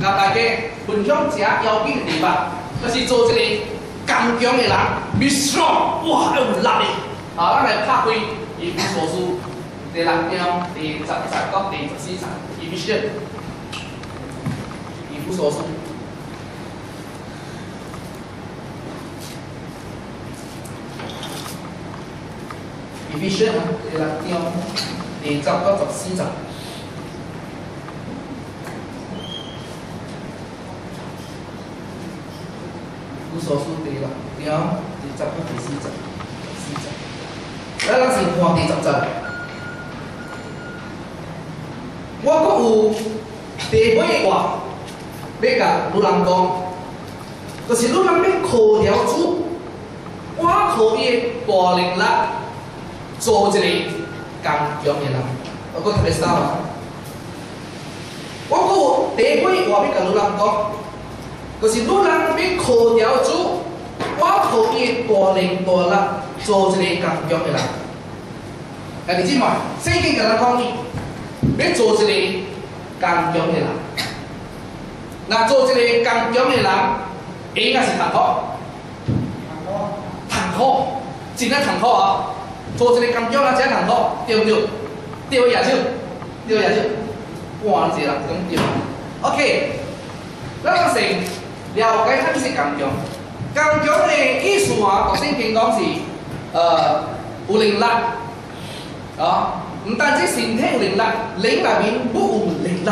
甲大家分享一下要紧的地方，就是做一个刚强的人，be strong，哇，有力的。好，咱来拍开以弗所书第六章第十十到第十四章，以弗所，以弗所书。以弗所啊，第六章第十到十四章。 古所书第六章第十到第四章，四章。咱咱先看第十章。我阁有第尾话要甲女人讲，就是女人要靠了主，我靠伊的大力力做一个刚强的人。我阁特别少啊。我阁有第尾话要甲女人讲。就是女人要靠教住，我可以多练多拉，做一个更强的人。哎，你知嘛？圣经叫咱讲，你做一个更强的人。那做一个更强的人，应该是坦克。坦克，坦克，真的坦克。做一个更强的人一个坦克，对不对？对个廿招，对个廿招，人结啦，终结。OK，那成。了解乜是刚强？刚强的意思啊，读圣经讲是，呃，有能力，啊，唔单止身体有能力，灵内面不有能力，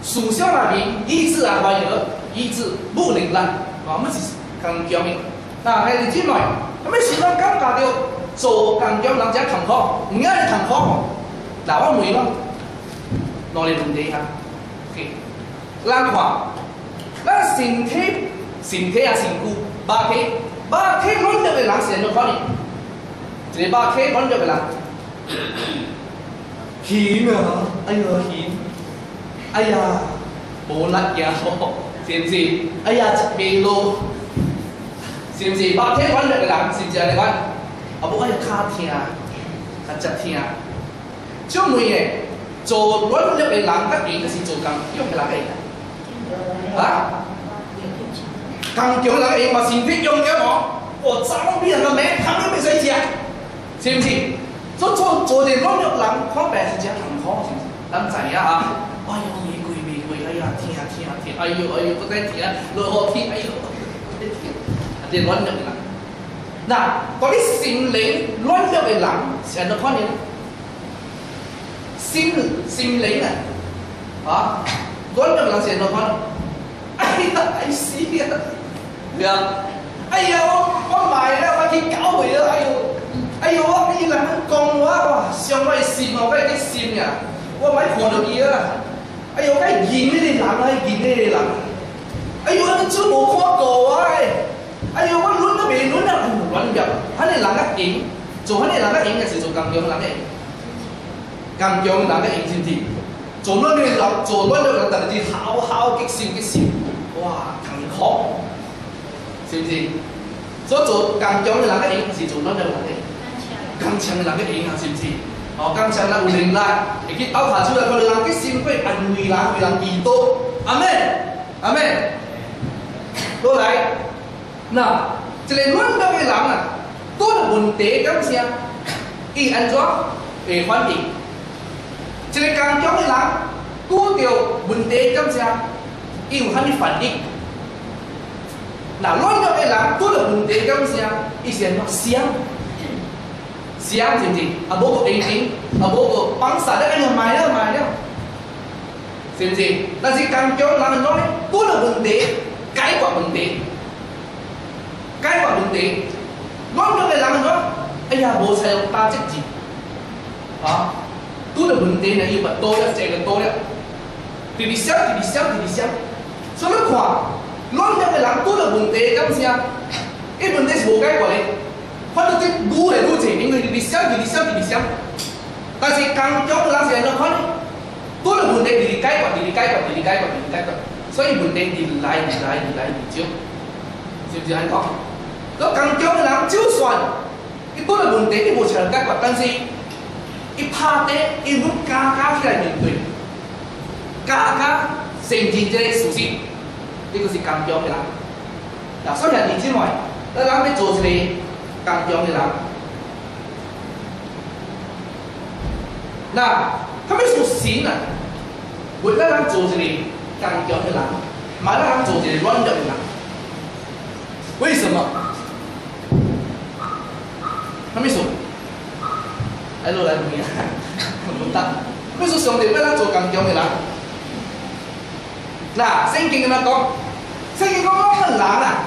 思想内面意志啊，还有意志不能力，啊，乜是刚强的？那喺你之内，咁咩时咱感觉到做刚强人只痛苦，唔要你痛苦，嗱我问咯，攞嚟问题下，OK，咱看。 咱身体、身体啊，身躯、肉体、肉体软弱的人是安怎款呢？一个肉体软弱的人，险啊！哎呦险！哎呀，无力行路，是不是？哎呀，一迷路，是不是？肉体软弱的人是不是安尼款？啊，无哎呀，脚疼，啊，脚疼。种类的做软弱的人，甲伊就是做工，用的人个。 啊！刚强人用嘛身体用了哦，我早比人个命，他们没谁吃，是不是？做做做点软弱人，看病是真痛苦，是不是？咱知影啊！哎呦，未贵未贵，哎呀，疼疼疼！哎呦哎呦，不得疼，落雨天，哎呦，不得疼，这软弱的人。那嗰啲心灵软弱的人，是安怎看呢？心心灵啊，啊， gol na lang siya naman. Ay, ay siya. Yeah. Ay, yaw, pamay na, magkikaw eh, ayaw. Ayaw, ay lang, kong wa, siyang may sim, may kay sim niya. Wa, may kono iya. Ayaw, kay gini ni lang, ay gini ni lang. Ayaw, ang chú mô khó cổ ai Ayaw, wa, luôn na bê, luôn na, anh luôn gặp. Hắn này lang ngắt ing. Dù hắn này lang ngắt ing, là sự dù cầm giống lang ing. Cầm giống lang ngắt ing trên thịt. 做迄个人个赢也是做刚强人个，刚强人个赢先至。做乜嘢人做乜嘢人，但系啲好好激笑激笑，哇，痛苦，是唔是？所以做更强嘅人嘅影是做乜嘢人嘅？更强嘅人嘅影啊，是唔是？哦，更强人有能力，会去拗下出来，佢哋人嘅心会安慰人，为人祈祷，阿妹，阿妹，落嚟，嗱，一个软弱嘅人啊，多问题咁先，伊安怎会反应？ Sedangkan kau hilang, ku tio bunte jam sia, iu hani fadik. Nah, lon kau hilang, tu lo bunte jam sia, isian no siang. Siang sini, abo ko ini, abo ko pangsa dah kan yang mai dah mai dah. Sini, lah si kang kau hilang lon, tu lo bunte, cái quả bunte, cái quả bunte. Lon kau hilang lon, ayah bos saya tak cik cik. à, tu da bun te na i ba to da che ga to da ti di sia ti di sia ti di sia so na kwa non da la tu da bun te ga sia e bun te bo ga kwa le fa tu te bu le lu che ni người đi sia ti đi sia ti đi sia ta si kang cho la sia na kwa tu da bun te ti di kai kwa ti di kai kwa ti di kai kwa ti di kai kwa so i bun te ti lai ti lai ti lai ti chiu chiu ji an kwa có. Càng cho làm chiếu soạn cái tu da bun te cái bộ sản các quả tăng gì 一拍底，伊要加加起来面对，加加成承认这个事实，呢个是刚强的人。嗱，所以弟兄姊妹，咱人要做一个刚强的人。那他们说神啊，为了咱做一个刚强的人，买了咱做一个软弱的人。为什么？他们说，来路来路呀，唔得。他们说上帝为咱做刚强的人。嗱，聖經咁樣講，聖經講講個人啊，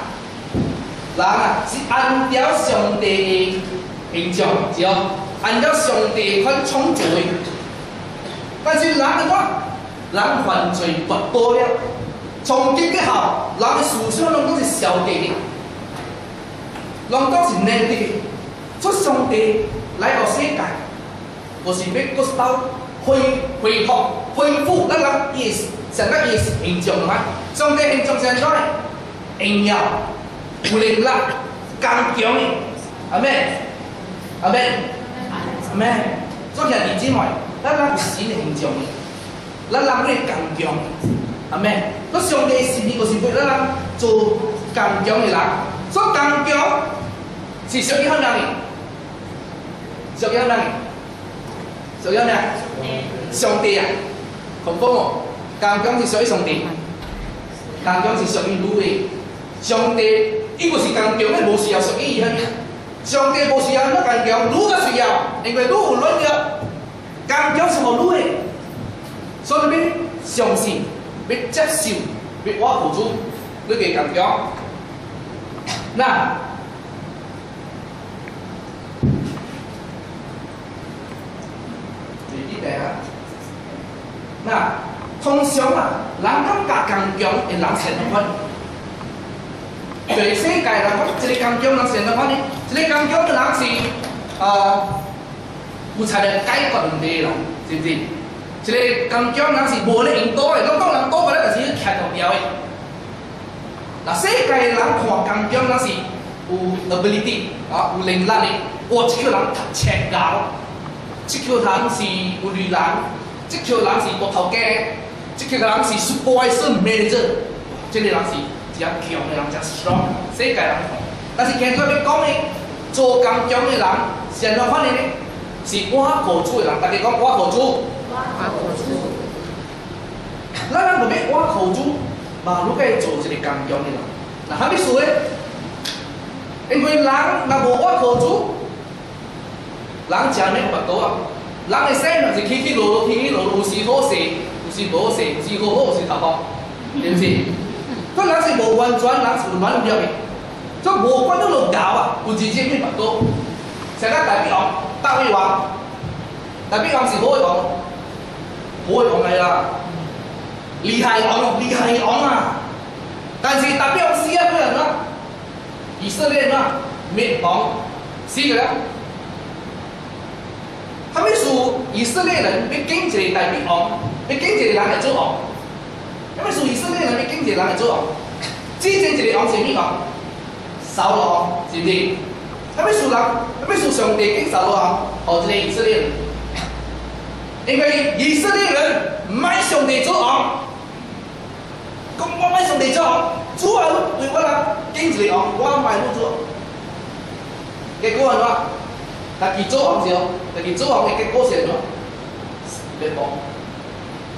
人啊是按照上帝嘅形象，是哦，按照上帝款創造嘅。但是人嘅話，人犯罪不多了，從今以後，人嘅思想攏都是消極嘅，攏都是 negative 嘅。出上帝來到世界，就是要嗰到恢恢复恢复咱人意思。神嘅意形象嘛，上帝形象上在荣耀、有力量、刚强嘅，阿咩？阿咩？阿咩？所以弟姊妹，咱人有神嘅形象嘅，咱人咧刚强，阿咩？嗰上帝是呢个是为咱人做刚强嘅人，所以刚强是属于乜嘢？属于乜嘢？ Số âm nè. Sông tì à? Không vô mộ Càng chống thì sợi sông tì Càng chống thì sợi lưu ý Sông tì Ý sự là bố sĩ yếu sợi ý hơn Sông tì bố sĩ yếu sự yếu Nên người lưu hồn luân nữa Càng chống sự hồn lưu ý Số nó biết Sông xì, Biết chấp xỉu Biết hóa khổ dung Lưu kể càng chống 强。那第一点啊，那。通常啊，人感觉刚强嘅人成两款。全世界人讲，一个刚强人成两款呢？一个刚强嘅人是呃有才能解决问题嘅人，是唔是？一个刚强人是无咧用刀嘅，咱讲人刀嘅咧，就是去砍条嘅。嗱，世界嘅人看刚强人是有 ability 啊，有能力嘅。哇，这个人读册高， 這個人是有女人，即個人是大頭家。即個人是 supervisor manager，即個人是真強嘅人，真 strong，世界人看。但是現在要講嘅做工強嘅人，現在反而呢是挖苦主嘅人，大家講挖苦主。挖苦主。咱人就要挖苦主，嘛，如果做一個工強嘅人，那啥物事呢？因為人若無挖苦主，人食咩不多啊？人嘅生活是起起落落，起起落落，有时好势。是无成，是好好是头壳，是毋是？佢人是无完全，人是乱了嘅，所以无关都落搞啊，有自己咩办到？成个大鼻王，大胃王，大鼻王是好嘅王，好嘅王嚟啦，厉害王，厉害王啊！但是大鼻王死啊个人啦，以色列人啊，灭亡死嘅啦。 他们说以色列人被跟起来来灭亡，被跟起来来做亡。他们说以色列人被跟起来的做亡，之前一个王是灭亡，扫罗，是不是？他们说人，他们说上帝跟扫罗王，和这个以色列人，因为以色列人买上帝做亡，讲我买上帝做亡，主啊，对我啦，跟起来亡，我买不住，结果怎？但系做王时候，但系做王嘅结果系乜？灭亡。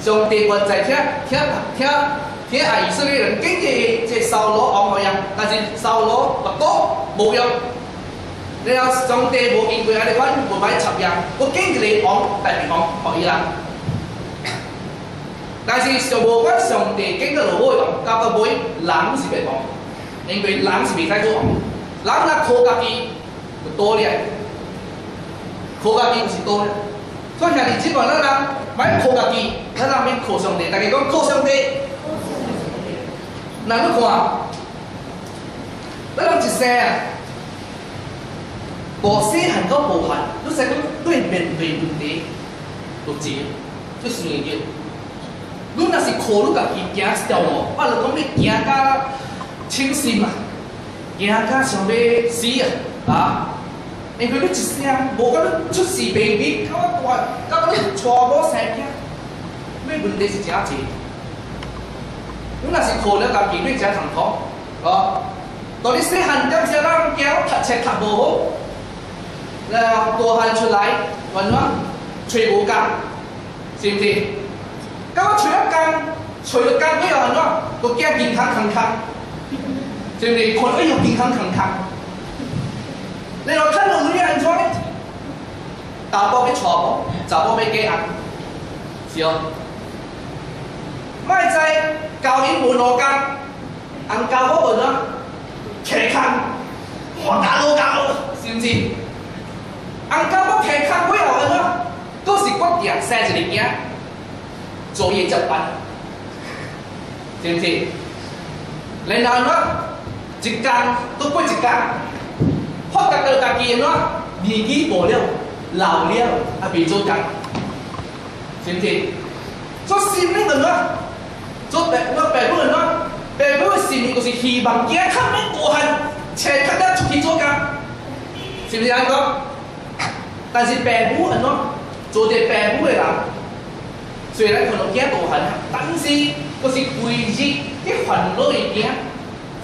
上帝原在听听听听下以色列人经济即扫罗王嗰样，但是扫罗不多冇用。然后上帝冇见佢喺度揾冇买插样，个经济王大别王可以啦。但是上无关上帝经济路冇用，到到尾人是别王，因为人是未使做王，人若靠家己就多咧， 靠家己就是多咧。所以兄弟姊妹，咱人買靠家己。咱人免靠上帝，大家讲靠上帝。嗱，你看，咱人一生啊，無細漢到无限，你使講對面對問題，就接，就算嘅。你若是靠你家己行一条路，我就讲你行甲清醒啊，行甲想要死啊，啊！因为你一生无讲你出世未未，搞我大，搞你娶某生囝。咩问题是真济？ 你那是靠了家己对家痛苦，哦，到你细汉点些人叫读册读无好，然后大汉出来，问我找无工，是不是？咁我找一工，找一工以后，我都惊健康康康，是不是？看哎呦健康康康， 你话看到女人装，大波俾错波，查波俾几硬，是哦。咪在教练门罗间，按教嗰门啦，骑坑，我打老教，是唔是？按教我骑坑以后啦，嗰时骨定生一个囝，做嘢执班，是唔是？然后啦，一间都过一间， 发觉到家己啦，年纪无了，老了，啊未做工，是唔是？所以心里面啦。做白我白本人咯，白本嘅事业就是希望嘢吸引大汉，车吸得出去做工，是唔是咁讲？但是白本人咯，做啲白本嘅人，虽然可能惊大汉，但是嗰是规日啲烦恼嘅件，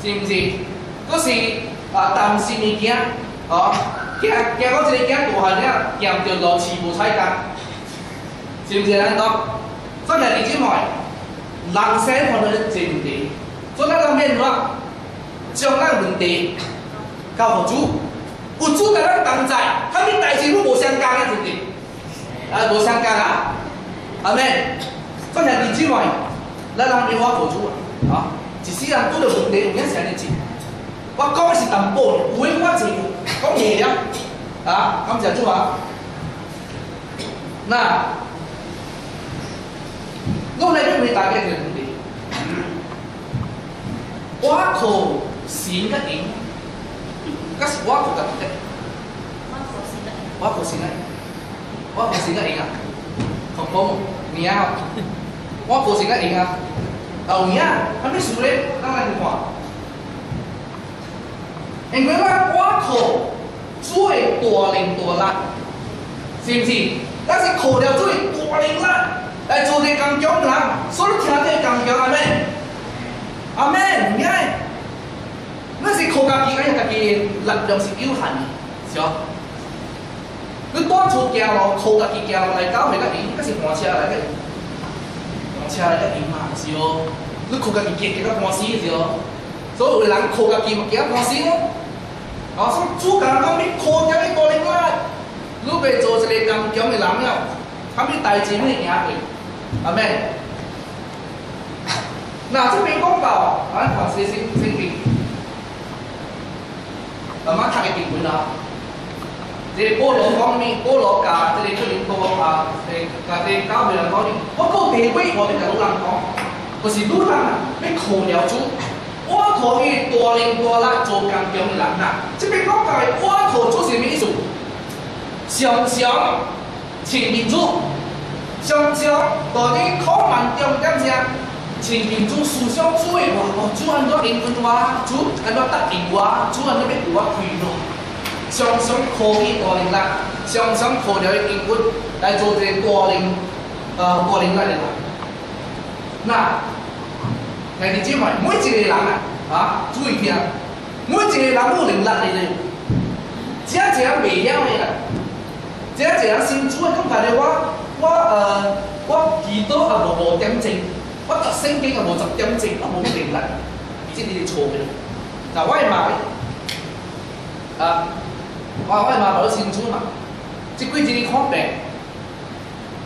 是唔是？嗰是 啊担心嘅件，哦，惊惊我一个惊大汉咧，惊着落市无采工，是唔是咁讲？所以你姊妹。人生可能是真题，所以咱讲面话，将咱问题交互主，有主在咱同在，他们代志都无相干嘅，是不是？啊，无相干啊，阿妹，所以弟兄妹，咱人面话互主啊，一世人拄着问题有影啥日子？ 我讲的是淡薄，有诶我真讲硬了，啊，感谢主啊，那。我嚟俾你大家一个问题，我靠善嘅点，嗰是我靠嘅点，我靠善嘅，我靠善嘅点啊，同风你啊，我靠善嘅点啊，后面啊，系咩数咧？等我嚟看， 因為我我靠最大靈大力，是唔是？但是靠了最大靈力。来做啲咁強人，所以聽啲咁強阿咩？阿妹唔係？那是靠家己，哎呀家己力量是有限的，是哦。你當初行路靠家己行來搞袂得贏，嗰是換車來嘅，換車來得贏嘛，是哦。你靠家己行行到半死是哦。所以有人靠家己嘛行半死哦。好、哦，所以主讲讲你苦点，你无能力，你袂做这个坚强的人了，他们代志你赢过，阿妹。那这边广告，咱看先先先边，阿妈看的结婚啦。这菠萝方面，菠萝价这里出现多啊，这这教会人讲哩，我讲地位，我得甲老人讲，不是女人，你苦了主。可以大灵大力做工强嘅人啊，这边讲到嘅我靠做什么意思？常常亲民主。常常到你考万中点声，前面做思想做嘅话，哦，做安怎应付我，做安怎答应我，做安怎要我开路，常常靠伊大能力，常常靠了伊应付来做这大能，呃，大能力嘅人。那，兄弟姊妹，每一个人啊， 啊，注意听，每一个人有能力嘅人，只一个未了嘅人，只一个先做嘅，咁但系我。我呃，我祈祷啊无无点正，我读圣经啊无十点正，我冇能力，即系你哋错嘅。嗱，我系骂啊，我我系骂我先主嘛，即几日看病，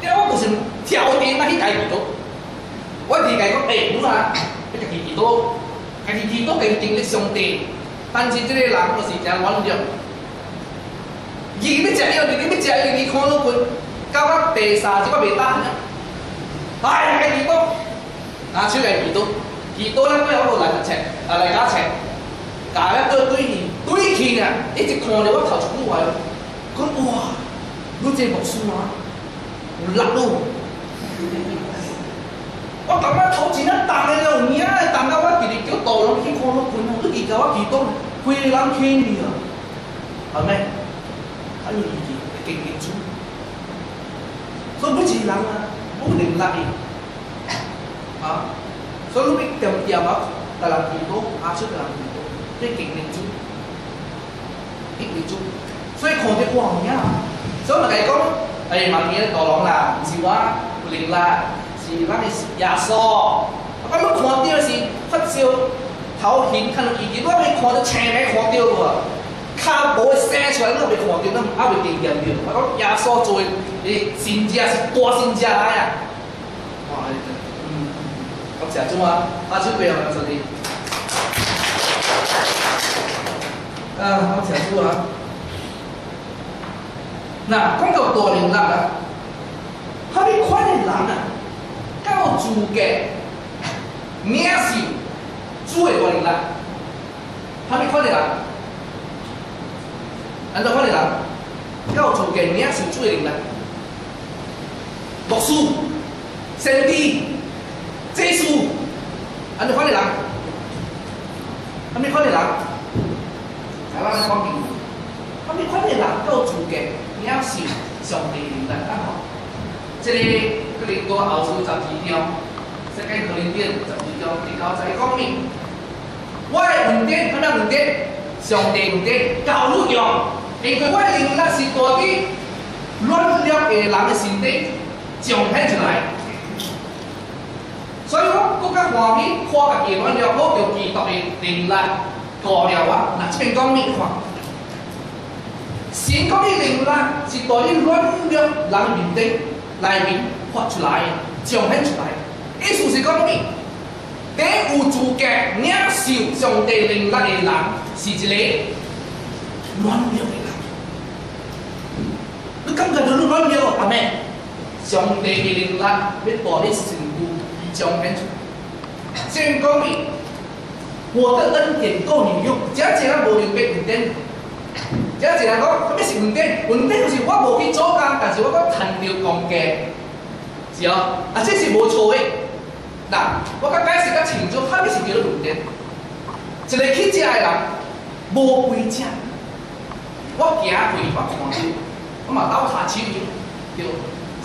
因为我就是跳电啊去解祈祷，我理解讲诶，唔啊，你家己祈祷， 家己祈祷家己经历上帝，但是即个人就是真软弱，伊要食药，你要食药，你看到佢。到我第三节我未单啊！系系几多？拿出嚟几多？几多咧？都有个嚟尺啊嚟加尺，加一堆堆起堆起啊！一直看住我头出骨位，讲哇！你这牧师嘛，有力咯！我咁样头前一弹嘅就唔嘢，弹到 我直直脚倒落去看到佢，我记到我几多，佢谂倾你啊，系咪？喺度意见，劲劲出。所以每一个人啊，冇能力啊，所以你 点点啊，甲人祈祷，阿叔甲人祈祷，你敬灵主，敬灵主，所以看着哇名，所以咪甲伊讲，哎，万年大龙啦，毋是我灵啦，是咱的耶稣。 啊，要看到是福州，头晕，看到异形，我未看到青眉看到无，卡步会生出来，我未看到，那还未定到着。我讲耶稣做诶，神迹是大神迹来啊！哇，嗯，感谢主啊，阿主俾我祝你。啊，好谢主啊！那讲到大年力啊，哈，你看诶人啊，敢有资格？面主的为领导，他们看的人，按照看的人，要从给面试主的领导，读书、成绩、证书，按照看的人，他们看的人，台湾的方面，他们看的人要从给面试上台领导，好，这里这里我熬出十几点，世界可能点走。二章第九节讲明，我嘅恩典，乜嘢恩典？上帝恩典教育用。因为我灵力是大啲软弱嘅人嘅身体彰显出来，所以我更加欢喜看家己软弱，我就基督嘅灵力过了啊！嗱，这边讲咩看？神讲啲灵力是在啲软弱人面顶内面发出来，彰显出来。意思是讲咩？ 第有资格领受上帝灵力的人，是一个软弱嘅。感觉到你软弱，阿妹，上帝的灵力要把你成就彰显出来。先讲你，我的恩典够你用，只要人无明白恩典，只要人讲，什么是恩典？恩典就是我无去做工，但是我讲赚到工价，是哦，啊，这是无错的。嗱，我甲解释较清楚，什么是叫做恩典？一个去食的人，无赔食，我行过法看到。我嘛倒下手对，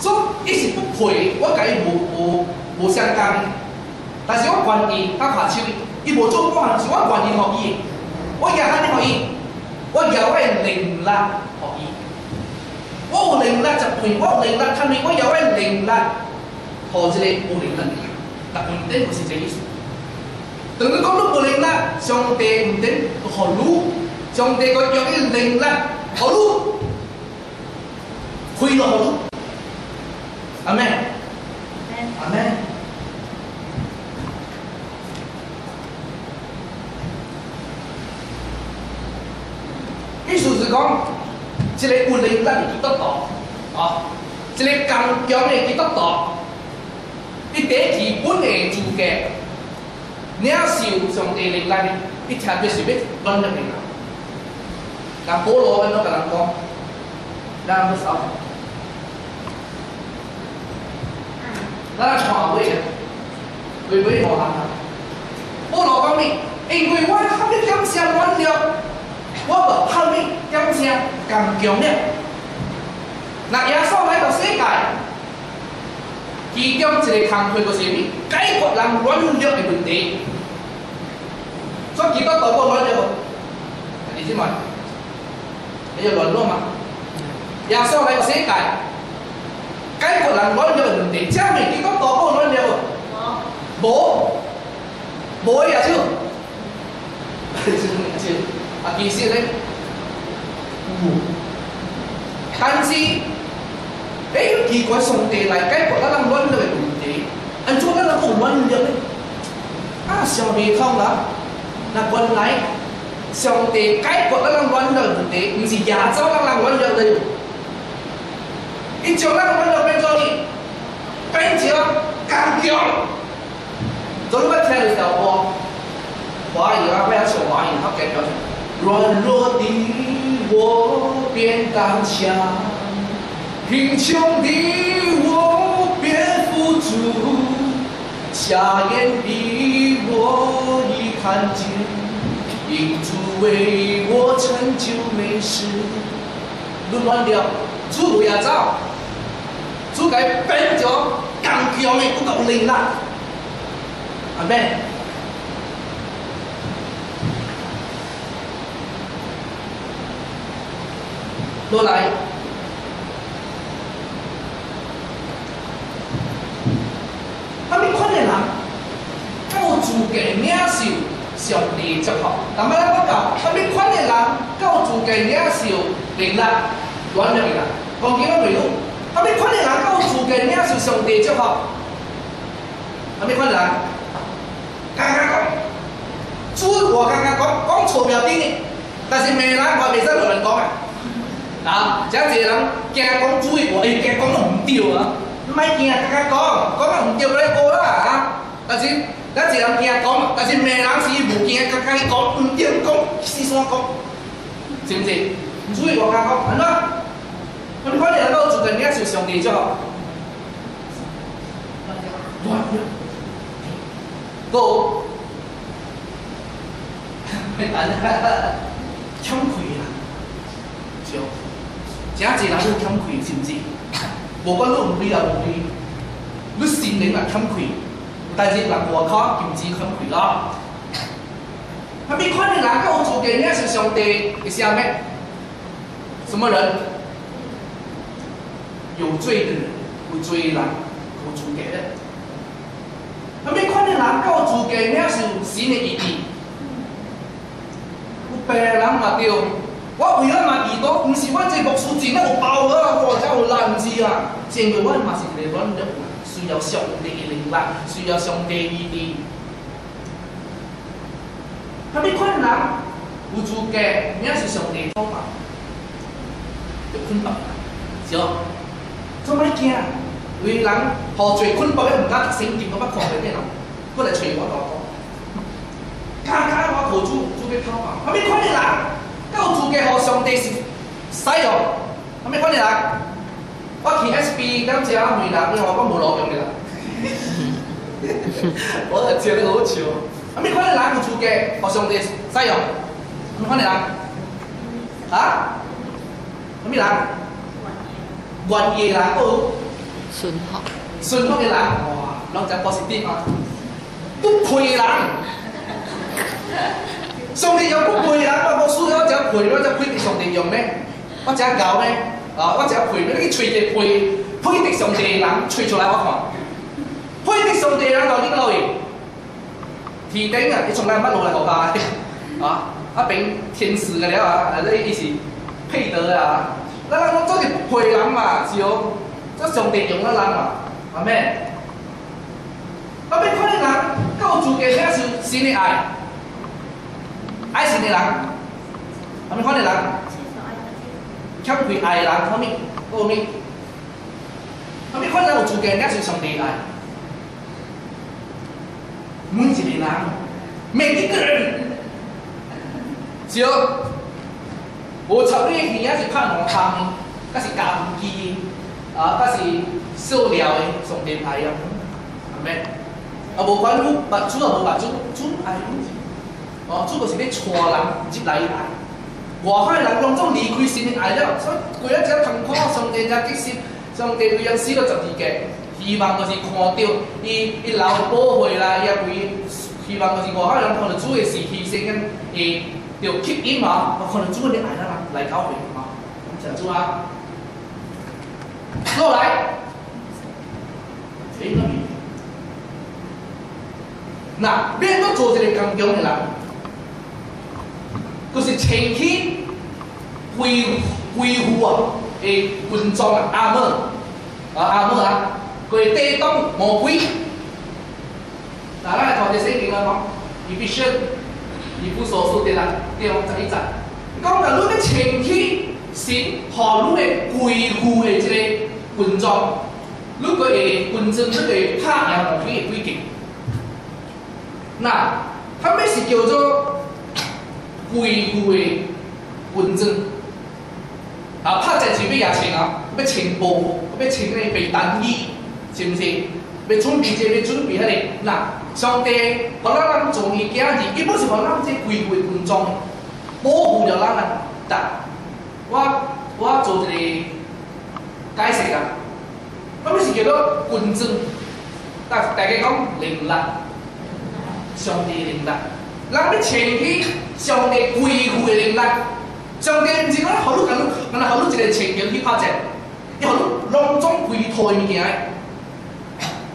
所以伊是不配，我甲伊无无无相干，但是我愿意倒下手，伊无做我是我愿意互伊，我也肯定互伊，我有位灵力互伊，我有灵力就配，我有灵力趁面，我有位灵力，互一个有灵力，但唔顶不是这意思。等于讲你无灵力，上帝唔顶互汝，上帝个用伊灵力互汝。亏了好多，阿妹，阿妹，意思是讲，这个有灵力的基督徒，啊，这个刚强的基督徒， 你第基本的资格，你要受上帝灵力，你听对是要软弱的人，那保罗跟我跟人讲，咱不少。咱传位啊，会不会无行啊？我老讲你，因为我喊你点声软弱，我无喊你点声刚强了。那耶稣来到世界， chỉ trong chỉ thằng thôi có gì mi cái gọi là nói luôn liệu cái vấn đề cho chỉ có tổ bộ nói được anh đi chứ mà bây giờ luận luôn mà. Và sau này sẽ cải cái gọi là nói được vấn đề chắc mình chỉ có tổ bộ nói được bố. Bố ấy à chứ? À kỳ sĩ đấy. Kanji cái gì có sông tê lại cái của ta đang luôn là đủ tê anh chúa ta đang à, không muốn được à sao mì không lắm là quân lại sông tê cái của ta đang luôn là đủ tê gì giả sao đang làm luôn được đây ít chiều đang luôn được bên rồi bên chiều càng kiểu. Rồi bắt theo được đầu bò. Bò gì đó bây giờ sổ rồi rồi lô tí 贫穷的我别付出，瞎眼的我已看见，民主为我成就美事。弄完了，主路也走，主该变着更强的不够力啦。阿妹，落来。有自己领受上帝祝福。但系咧，我讲，他们款的人，有自己领受灵力，乱入去啦。讲几多内容？他们款的人，有自己领受上帝祝福。他们款的人，刚刚讲，主我刚刚讲讲错标点嘅，但是未人我未使同人讲啊。啊，真系人惊讲主嘅，我诶惊讲都唔对啊。唔系惊大家讲，讲得唔对你过啦吓。但是 các chị làm kia có mà các mê lắm chị bù kia các cái có ứng tiền có xí xóa có gì không gì? Chú ý của các không anh đó anh có thể là đâu chủ cần nghe sự sống đi cho cô. Chống quỷ là chiều giá trị là luôn chống quỷ gì gì. Bố có lúc đi là bố đi. Lúc xin đến là chống quỷ. 但是人外口禁止分开咯。那你看你哪个有做电影是上帝的是咩？什么人？有罪的人，有罪人，有主给的。那你看你哪个有做电影是新的意义？有病人嘛对。我为了嘛，如果唔是我这读书钱，我包我啊，我才有烂字啊。正月我嘛是一个软弱，需要上帝的灵力，需要上帝的恩典。他困难，有资格，你是上帝托吧？要困难，是。做咩惊？为人何罪困难？你唔敢升级，我不看得见咯。过来找我老公，看看我口做，就被偷吧。他困难。我助嘅和上帝是使用，咁你关系啦？我填 S B 咁只阿梅兰，你话我冇攞用嘅啦。我就笑得好笑。咁你关系啦？我助嘅和上帝使用，咁咩关系啦？啊？咁咩人？愿意人都顺服，顺服嘅人，哇，两只波士啲啊，都配人。上帝有不配啦，我書我只配，我只配得上帝用咩？我只教咩？啊，我只配咩？你隨嘅配，配得上帝人吹出來我看，配得上帝人到呢個位，提頂啊！你從來乜路嚟學法？啊，啊變天使嘅了啊！呢意思配得啊！咱人講做是不配人嘛，是哦，做上帝用嘅人嘛，係咩？啊，變可能人夠做嘅咩是神嘅愛。 아이스 내랑 아니 lang, chắc vì ai lang, không biết cô mi không biết con là một chút kiến nét sự sống đi lại. Muốn gì đi làm mình cái người chưa bố cháu đi thì nhá sự khác nó thầm các sự cảm kỳ à ờ, các sự siêu liều ấy sống đến ai không amen. À, bố quán lúc bạn chú ở bố bạn chú chú ai? cũng gì 哦，主就是咧带人入来伊爱，外口诶人拢总离开神了，所以规啊只通看上帝只决心，上帝为人死了十二架，希望就是看到伊伊留宝血啦，伊啊为希望就是外口人看到主诶是牺牲跟伊着吸引嘛，我看到主咧爱咱啦，来搞会嘛，感谢主啊！落来，谁那边？那变做做一个刚强的人。就是前期维维护啊，诶军装啊，阿姆啊阿姆啊，佢地当魔鬼。嗱，咱来看啲圣经啊，讲以弗所以弗所书啲啦，啲讲十一章，讲到你嘅前期先学你嘅维护嘅即个军装，你个诶军装，你个拍赢魔鬼嘅规矩。嗱，他们是叫做。 恢复的温证。啊，拍在前面也穿啊，要穿布，要穿那个被单衣，是不是？要准备这，要准备那个。那上帝把咱咱做伊今日，伊不是把咱这恢复军装，保护着咱啊。答，我我做一个解释啊。那么是叫做军装，但大家讲灵力，上帝灵力，咱要穿起。trong cái quy quy linh lạnh trong cái gì đó, hầu lúc gần nó là hầu lúc chỉ là trình kiến khi phát triển nhưng hầu lúc trong quy thôi mình ấy.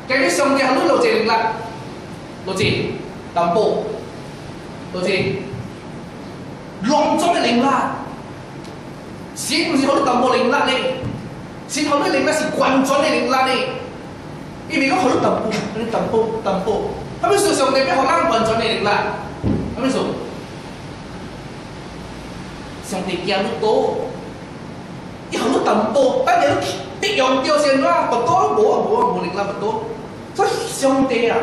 Cái cái xong cái hầu lúc lộ linh lạnh lộ trình đảm bộ. Lộ trình. Long trong linh lạnh xin gì hầu lúc đảm bộ linh lạnh này xin hầu linh lạnh là quan trọng linh lạnh này vì mình có hầu lúc đảm bộ nên đảm bộ. Đảm bộ sống này biết hầu lúc quan linh lạnh không biết sự 上帝驚你多，以後你淡薄，等你必用掉先啦，不多無啊無啊無力啦不多，所以上帝啊，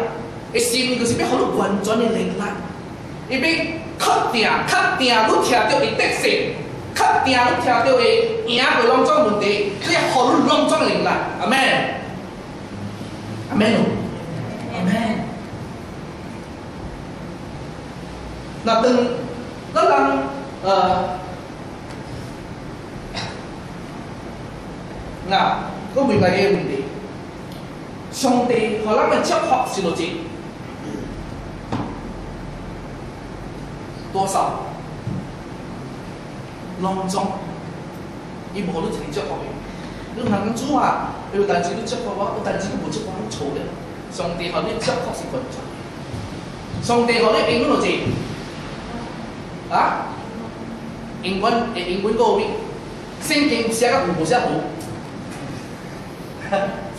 嘅心就是要好多完全嘅力，伊要確定確定你聽到伊得勝，確定你聽到伊贏過攏種問題，你要好多攏種力，阿門，阿門，阿門。那等，那人，呃。嗱，个问题嘅问题，上帝可能嘅祝福是多少？多少？隆重，伊无你一个祝福嘅。你唔能主啊，有代志你祝福我，有代志你无祝福我错嘅。上帝互你祝福是关键。上帝互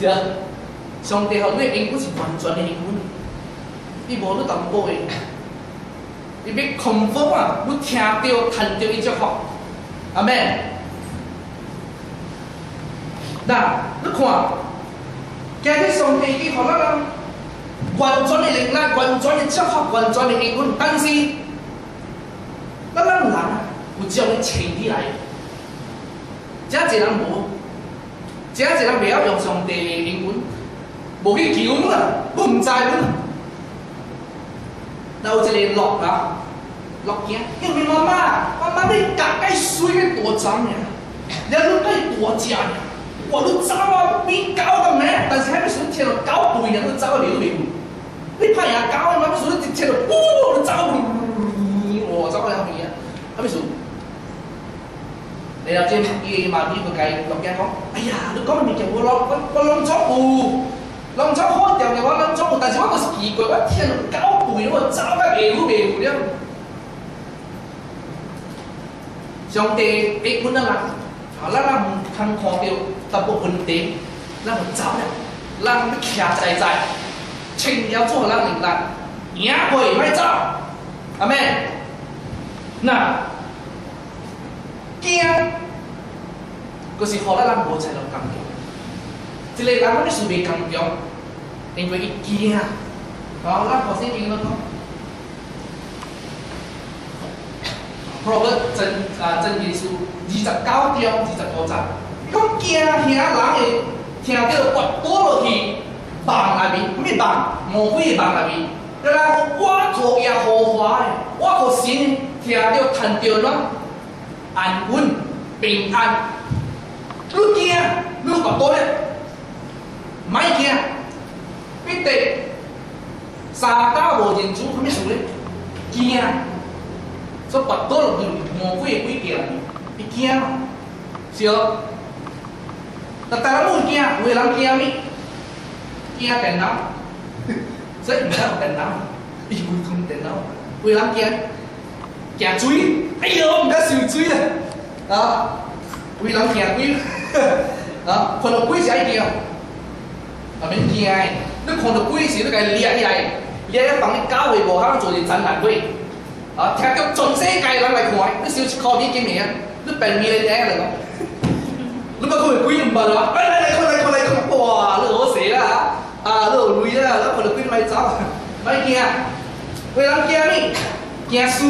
chưa xong nói anh cũng chỉ hoàn toàn anh luôn đi bố nó tầm bội đi biết không vốn à bút theo tiêu thần tiêu in cho họ. Amen. Đã lúc hòa. Cái cái xong thì cái hoàn toàn này lịch là hoàn toàn này chắc học hoàn toàn này anh luôn tăng gì? Đó là làm của chiều này chỉnh đi lại. Giá 这一个未晓用上地的灵冇，无去求阮啊，阮知阮但。那有一个落啊，惊，叫你妈妈，妈妈你大概水要多长呀？你要恁该多食呀？我都走啊，比狗都咩？但是还没想听到狗吠，都走啊，你都。你怕人狗啊？妈咪说你听到，呜，都走，呜，我走啊，后面啊，还没想。你有啲朋友嘛，呢個計錄音講，哎呀，你講咪叫我攞我我攞咗布，攞咗開掉嘅話攞咗布，但是我個奇怪，我聽到搞攰，我走得微糊微糊了。上帝俾本啊嘛，啊，那那唔肯看到大部分地，那我走了，那你徛在在，请要做好那领导，赢过走，阿妹，那。惊，就是好了，咱无才能感强。一个人，我是未感强，因为伊惊。然后，咱学生听到讲，普真啊真耶稣二十九章二十九节，讲惊吓人的，听到滑倒落去，梦里面，什么梦？魔鬼的梦面。来，我做耶和华的，我做神，听到谈到了。an quân bình an lúc kia, lúc còn tôi đấy mai kia, biết tệ sa ta vô tiền chú không biết sủ đấy. Kia, số bật tôi là người mồ quỷ quỷ kia bị kia mà. Siêu ta ta muốn kia người làm kia mi kia tiền nào rất nhiều tiền nào bị không tiền nào người làm kia chè chuối ấy ôm đã xìu chuối này đó. Quý lắm chè quý. Đó. Còn là quý sẽ kia ở bên kia ai? Nó còn là quý sẽ nó cái lia đi này? Lia cái bằng cao về bộ hao rồi thì chẳng hạn quý. Đó. Theo cái chuẩn sẽ cái lắm lại khỏi nó xìu khó biết cái gì nó bèn mi lên đấy là không lúc mà không quý mà đó. Lại lại lại lại lại lại wow nó ố xế là à nó lùi ra nó còn là quý mày cháu mày kia quay lắm kia đi kia su.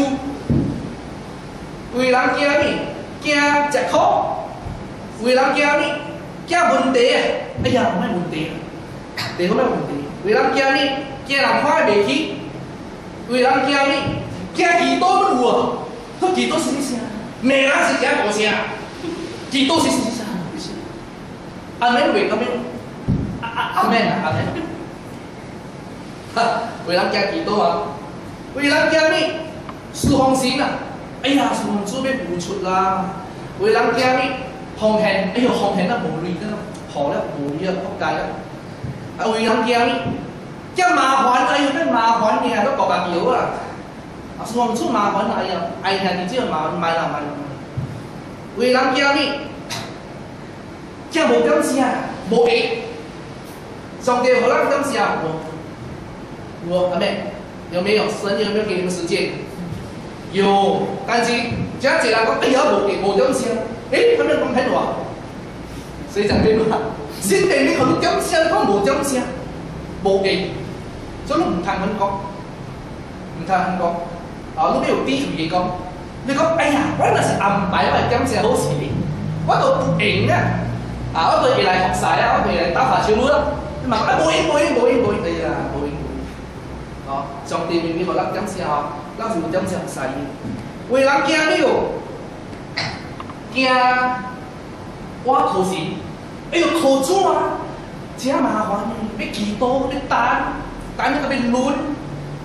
为人惊你？惊食苦。为人惊你？惊问题啊！哎呀，咩问题啊？地方咩问题？为人惊你？惊人看未起。为人惊你物？惊耳朵要有啊！我耳朵啥物声？骂人是惊无声，耳朵是啥物声？不是。阿妹袂到咩？阿阿阿妹啊，阿妹。哈，为人惊耳朵啊！为人惊啥物？四方心啊！哎呀，什么做付出啦？为人家呢，奉献，哎呦，奉献得无力，真何得无力啊，扑街了！为人家呢，加麻烦，哎呦，咩麻烦嘅都搞白条啊！啊，什么做麻烦啊？哎呀，哎呀，你这麻烦，麻烦麻烦。为人家呢，加无感情啊，无爱，上帝何人感情啊？我，我阿妹，有没有神？有没有给你们时间？有，但是这样子来讲，哎呀，无给无感谢，诶，他们讲喺度啊？谁讲对话？先定你好感谢，你讲无感谢，无给，所以唔通咁讲，唔通咁讲。啊，你要啲佢讲，你讲，哎呀，我那是安排我感谢好事，我都不应啊！啊，我对佢嚟学晒啊，我对佢嚟打发小妹咯。你问啊，冇应冇应冇应冇应，哎呀，冇应冇应。哦，上帝明明学咱感谢吼， 咱有点像西医。为人惊了，惊我可是，哎呦可怎啊？遮麻烦，要祈祷，要等，等那个要轮，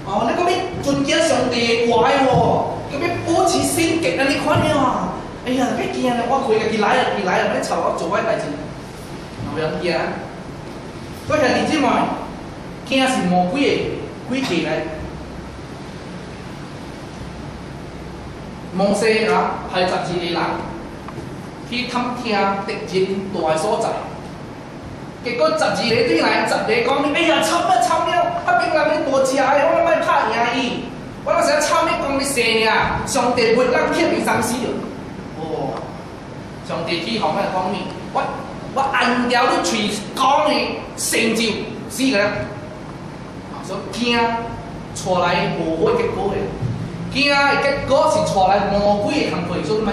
哦，那个要尊敬上帝怀哦，要保持心洁啊！你看呢哦，哎呀，别惊了，我可以家己来啊，来啊，别吵我做歹代志，有人惊。所以兄弟姊妹，惊是魔鬼的鬼气来。摩西人，派十二个人去探听敌人大的所在。结果十二个转来，十个讲：“哎呀，惨了惨了！啊，别人咧多吃的，我咪拍赢伊。我那时惨咧讲你死尔，上帝袂让欠你三死哦。哦！上帝起哄来讲你，我我按照你嘴讲的成就死个。啊，所以惊错来无好结果的。惊嘅结果是出来魔鬼嘅工课，所以唔惊，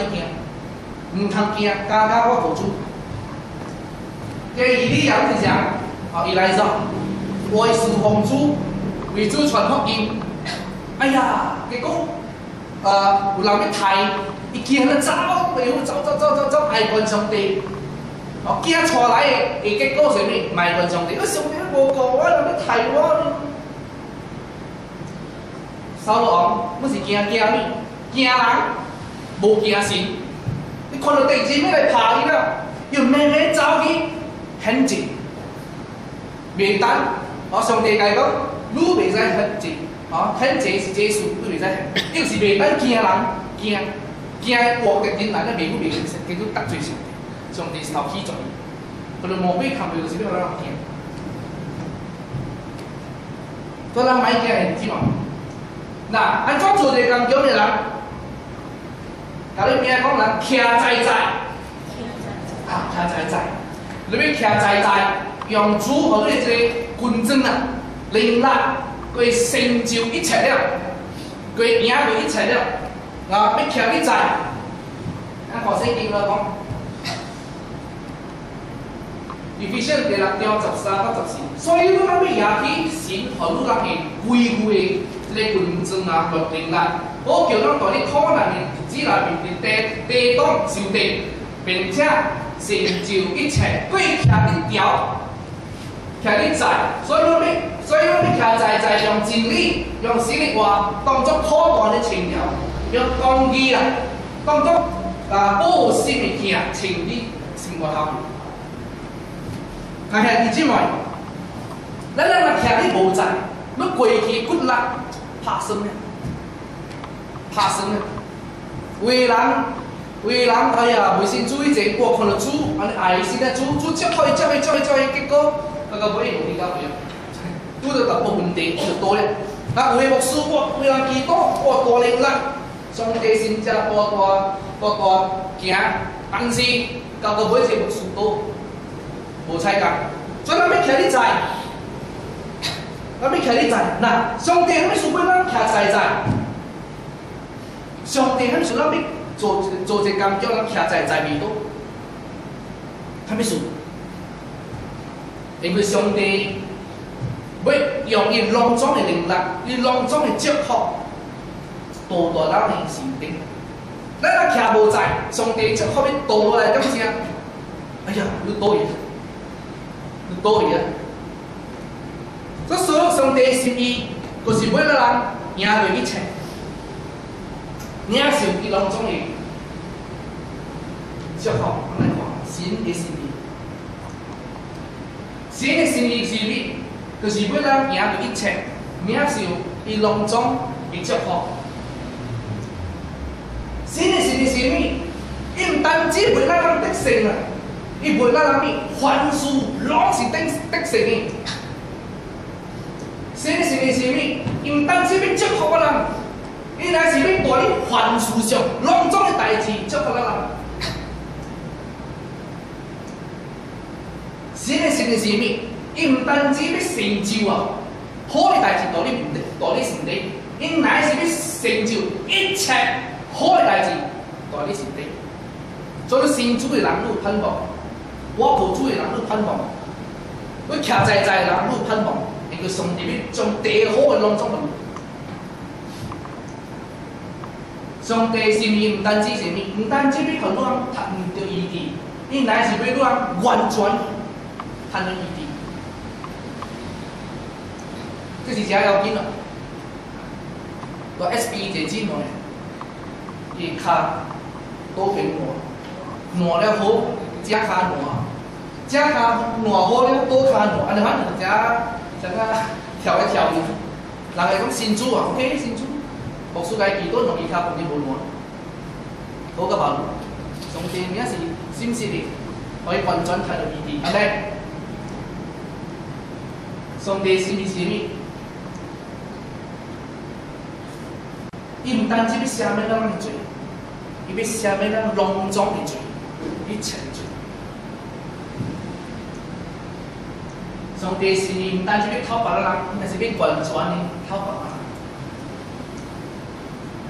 唔通惊，家家我付出。嘅以利亚是啥？啊，伊来咗，为事奉主，为主传福音。哎呀，结果，呃，有人要睇，伊惊得走，哎呦，走走走走走，爱关上帝。哦，惊出来嘅结果是咩？卖关上帝，我上帝都无过我，人要睇我。 扫罗王，我是惊惊你，惊人，无惊神。你看到地震要来拍了啦，又慢慢走去，很静。未等，我上帝解讲，汝未使很静，哦，很静是耶稣，汝未使汝，又是未等惊人，惊，惊我嘅人来，你未不未使，叫做得罪上帝，上帝是头起作用，佢哋魔鬼看唔是边个人惊，嗰人买惊系？嗱，安怎做一个咁样嘅人？甲你边个讲人徛在在，啊，徛在在。你要徛在在，用主和你这军政啊，能力，佢成就一切了，佢赢过一切了，啊！要徛你在，按何圣经来讲，以弗所第六章十三到十四，所以你要也去神和你人嘅维护 嘅這個軍政啊，和能力，我叫咱在你可能嘅日子內面，地地當受地，並且。成就一切，鬼徛一條，徛你在，所以講你，所以你徛在在用真理，用神的話當作可斷的情條，用公義啊，當作啊保心的鏡，情理生活下去。但係弟兄們，咱咱若徛你無在，你過去骨力怕生嘅，拍生嘅，為人。为人哎呀，袂先注意這個，看到主，安尼愛心咧，主主接開接開接開接開，結果那個尾無比較遠，拄到個部問題就多了。啊，有的牧師我為人祈禱，我大力啦，上帝先只大大大大行，但是到個尾就牧師多，無采工。所以咱要徛你在，咱要徛你在，嗱，上帝喺咩事要咱徛在在？上帝喺咩事咱要？做做一工叫人徛在在味道，他咩事？因為上帝要用伊隆重的能力，伊隆重的祝福，導到咱的心頂。咱若徛無在，上帝祝福要導落來，點先？哎呀，你多嘢，你多嘢。這所有上帝的心意，就是為了人赢得一切。你也是伊当中的祝福，我来看神的心意。神的心意是咩？就是要咱赢到一切，你也是伊当中的祝福。神的心意是咩？伊唔单止为咱咱得胜啊，伊为咱咱咩？凡事拢是得得胜的。神的是咩？伊唔单止要祝福我人。伊乃是要带你凡事上隆重的代志，祝福咱人。神的心意是咩？伊唔单止要成就啊，好的代志带你面带你身体，伊乃是要成就一切好的代志带你身体。所以信主的人有盼望，我无主的人有盼望，我徛在在的人有盼望，个兄弟们地好的浪中度。上帝是咪唔单止是咪，唔单止俾好多人得唔到异地，你乃是欲多人完全得到异地。这是啥要紧咯？我 S B 就进来，伊卡多平我，暖了好，只卡暖，只卡暖好了多卡我，安尼反正只。将它调一调。人会讲新主啊，OK，新主，牧师该祈祷容易，他不容易满。好个宝，上帝，你是是不是的？可以反转他的意地，阿妹。上帝是不是的？伊唔单止要赦免咱个罪，伊要赦免咱隆重的罪，伊成罪。上帝是唔单止要讨白咱人，还是要完全的讨白咱。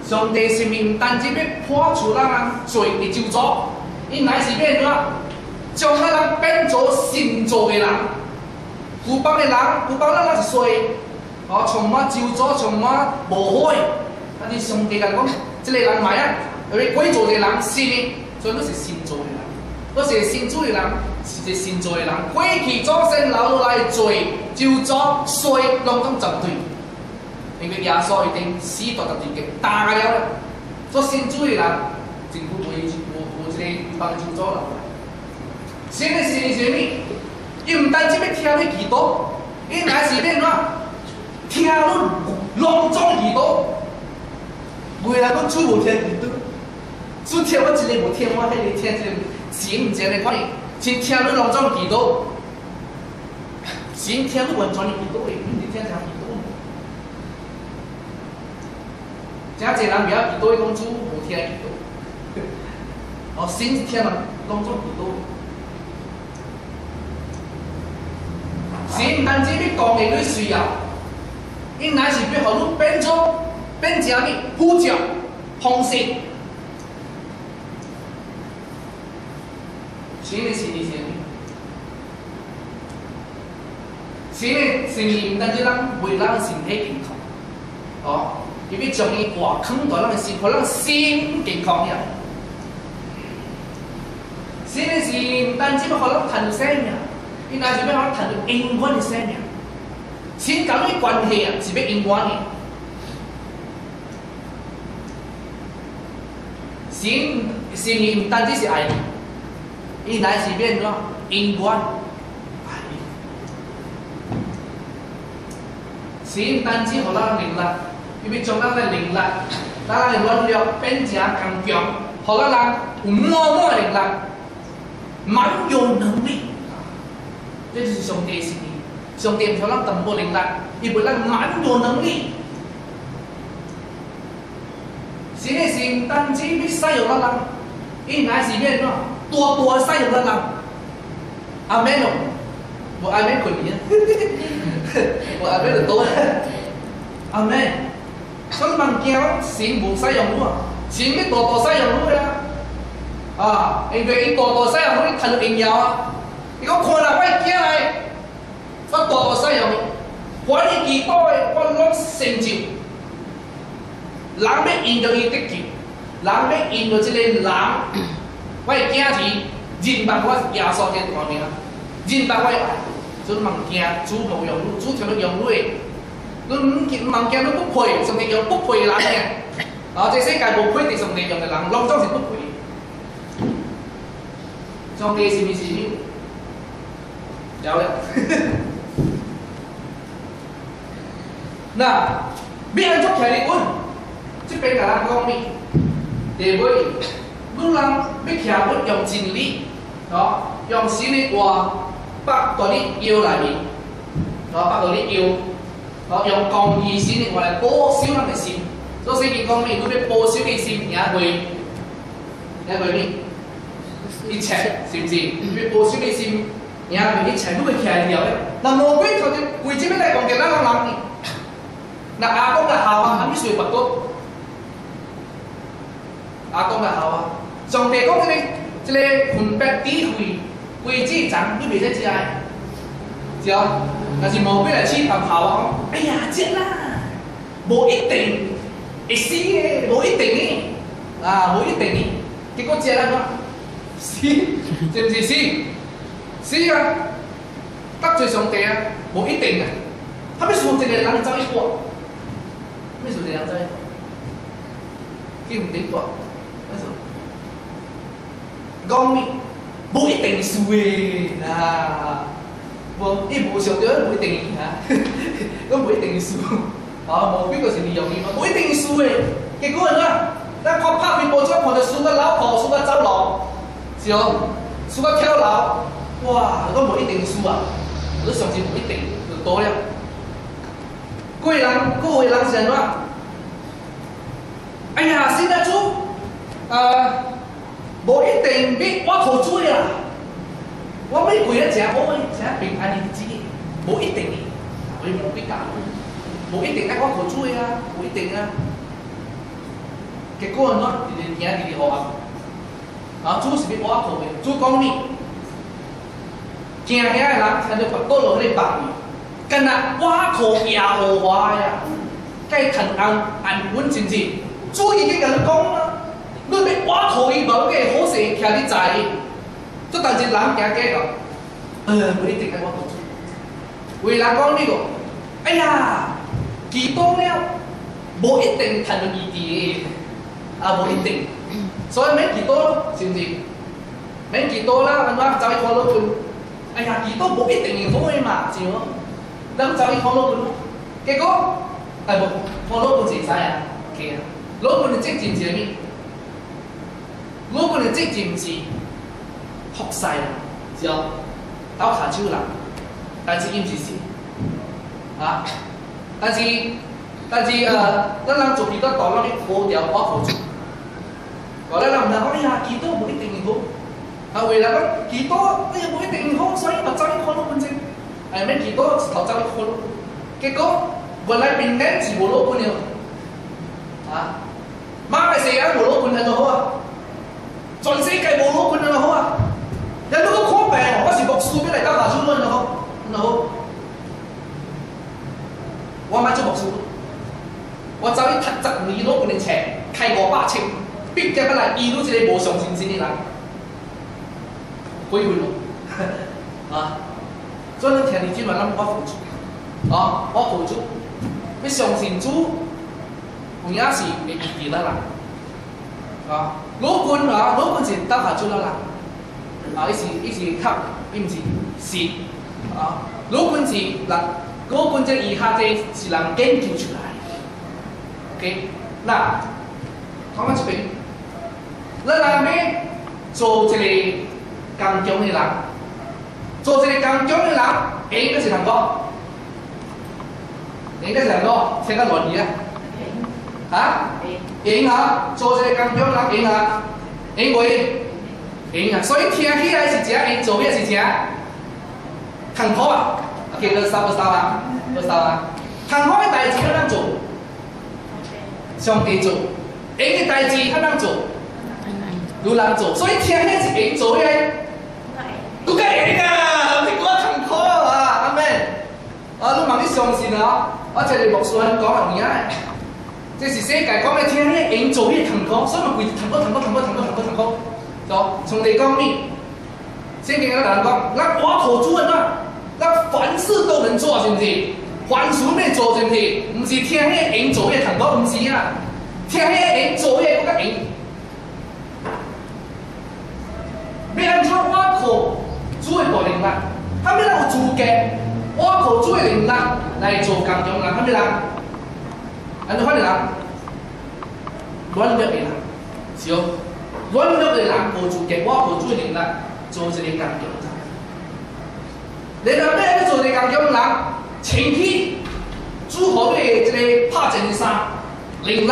上帝是毋单止要破除咱人罪的咒诅，伊乃是要怎？将咱人变做新造的人。有帮的人，有帮咱那是衰，哦，充满咒诅，充满无好的。但是上帝来讲，这个人买啊，因为贵族的人新的，所以都是新造的人。嗰些新主的人，是些信罪的人，鬼气祖先留下来罪，就作衰，拢当针对。因为耶稣已经死在十字架，打了。做新主的人，政府无没无这个帮助做了。什的什是什么？伊唔单止要听你祈祷，伊乃是变怎？听你隆重祈祷。未来我主无听祈祷，主听我这里无听我，迄个听这。神毋真的看伊，先听你隆重祈祷，先听你完全的祈祷的，毋是听啥祈祷。真侪人袂晓祈祷，伊讲主无听祈祷，哦，神是听人拢做祈祷。神毋单止要讲的你需要，伊乃是要互你变做变成你呼召方式。Sigue sin diciendo. Sigue sin nhìn ta chứ lăng bùi lăng xin thấy kinh khổng. Đó. Vì biết chồng ý quả khứng đó lăng xin khổ lăng xin kinh khổng nhỉ. Sigue sin ta chứ mà khổ lăng thần xe nhỉ. Chỉ biết nó thần in quân xe nhỉ. Xin cảm cái quan hệ chỉ biết in quân nhỉ. Xin xin nhìn ta chứ sẽ ai. 啊，是要永远的。神神伊毋单止是爱你，伊乃是要怎永远爱你。神毋单止互咱灵力。伊要将咱的能力，咱的能力变成更强，互咱人有满满的能力，满有能力。这就是上帝的心意。上帝唔想咱淡薄能 tua-tua sai lang lang. Amen không? Bộ amen của nhỉ? Bộ amen là tôi. Amen. Sao bằng kéo xin buồn sai dòng luôn. Cái tua-tua sai dòng luôn. À, anh về anh tua-tua sai dòng luôn thành anh nhau á. Có khổ là quay kia này. Phát tua-tua sai dòng. Quá đi kỳ tôi, quá lót xin chịu. Lắm biết in đâu y tích chịu. Lắm biết in đâu chỉ lên lắm. 我的囝来，我多多使用你，凡伊祈祷的，我拢成就。人要引导伊得救，人要引导即个人，我的囝是认白我耶稣这大名，认白我的爱，所以物件主无用你，主条要用你。你唔唔望见你不配，甚至有不配的人呢？ 啊，这世界无配得上帝用的人，拢总是不配。上帝是毋是？了了。那要安怎徛哩稳？这边甲咱讲咩？第一， 阮人要徛稳，用真理，哦，用神的话，放到你腰内面，哦，放到你腰，哦，用公义神的话来保守咱的心。所以圣经讲咩？你要保守你心，也会，也会咩？一切是毋是？你要保守你心，也会一切，你会徛了咧。那魔鬼头就为这边来攻击咱个人。那阿公嘅下啊，系咪算拔骨？阿公嘅下啊， 上帝讲嘅呢，即个分别智慧、贵子长，你未使食嘅，是哦。但是魔鬼来试探下啊，讲，哎呀，食啦，无一定会死嘅，无一定嘅，啊，无一定嘅，结果食啦讲，死，是唔是死？死啊！得罪上帝啊，无一定嘅，他咪说一个人走一步。咩数字两剂？叫唔顶多，咩数？ 讲咩？冇一定数嘅嗱，冇啲无上咗冇一定吓，都冇一定数。啊，冇边个是利用你嘛？冇一定数嘅，结果人啊，但靠拍面报章看到输个老婆，输个走廊，是哦，输个跳楼，哇，都冇一定数啊，我都上次冇一定就多了。贵人，各位人是安怎？哎呀，现在做，呃， 无一定比我靠做啦。我每贵人食，我每食平安日子，无一定的，我冇比较，无一定爱我靠做啊，无一定啊。結果呢，日日行日日好啊，啊，主是要我靠嘅，主讲你，行遐嘅人聽到佛多落去白面。跟那挖苦耶和華呀，該騰安安穩真正，主已經甲你讲，你可挖土伊无，计好势徛伫在，都代志人行过咯。呃，无一定爱我。为人讲你个，哎呀，祈多了，无一定趁到异地，啊，无一定，所以免祈多咯，是毋是？免祈多啦，安怎走去看老君？哎呀，祈多无一定会好个嘛，是无？咱走去看老君，结果，哎无，看老君是啥呀？啊，老君的即责是啥物？老本嘅职战是学晒啦，是哦，打卡手啦，但是伊唔是事啊。但是但是诶，咱人做几多道，咱要好掉我好做。我咧人唔系讲，哎呀，几多唔一定好。啊，为了讲几多，哎呀，唔一定好，所以咪走去看老本先。系咩？结果头走一款，结果原来边年是无攞本了，啊！马来西亚无攞本系就好啊， 全世界無攞本就好啊。人都講看病，我是牧師，要嚟教下書論就好，就好。我買咗牧師，我走去讀十年攞本嘅冊，開五百千，畢業嚟醫到一個無上進心嘅人，幾回咯，啊！所以你聽你今晚咱我付出，啊，我付出，要相信主，有影是會醫治咱啦，啊，老君啊，老君是当下做咱啦，啊，伊是伊是较，伊毋是是，啊，老君是人，老君这以下这是人研究出来，OK，那，讲到这边，咱人要做一个工匠的人。做这个工匠的人，应该是能够，应该是能够，听得乱啲啊？吓？ 应啊！做这个工匠人应啊，因为应啊，所以听起来是正，因做嘢是正，痛苦啊！OK，你收唔收啊？唔收啊？痛苦嘅代志佢能做，上帝做，因嘅代志佢能做，有人做，所以听起来是因做嘅，都计应啊！啊！你问你相信啊？我即系牧师喺讲啊，而家 即是世界講你聽咧，應做呢個痛苦，所以咪跪痛苦、痛苦、痛苦、痛苦、痛苦、痛苦。就從地講咩？聖經有人講，咱我口主人啊，咱凡事都能做，是毋是？凡事咩做，是毋是？毋是聽咧應做呢個痛苦，毋是啊。听迄个赢，做迄个更较赢。要安怎我靠主的大能力？他们有资格，我靠主的能力来做工中人，他们人，安怎款的人？软弱的人，是哦，软弱的人无资格，我靠主的能力做一个工中人。然后要要做一个工中人，前期主好的这个拍阵衫，能力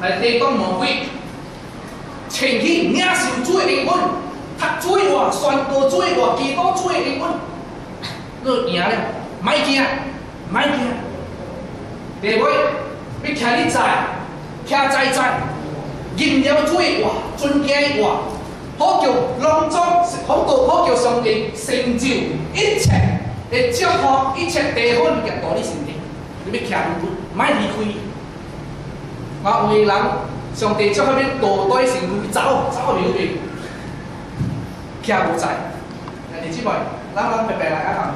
来提供魔鬼，前期领受主的灵魂。读主的话，宣告主的话，祈祷主的灵魂，你赢了，莫惊，莫惊。第二， 要徛你在，徛在在，认了主的话，尊敬的话，好叫隆中，好叫好叫上帝成就一切的祝福，一切地方入到你身边。你要徛住，莫离开。我为人，上帝叫他们多带身躯走，走了去。徛无在，弟兄姊妹，咱咱白白来一行。